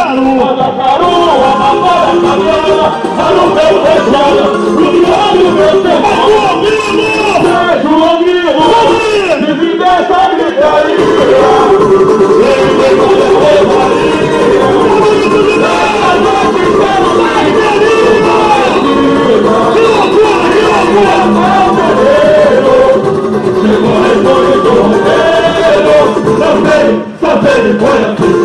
Caru. Mandacaru, Amapara, Caminhada, Maru, meu fechada, Luciano, meu sermão. Beijo, amigo, se me deixa gritaria. Ele tem como eu faria. Na noite, quero mais Que loucura, que loucura. Chegou, retorno do roteiro, também, também, olha tudo.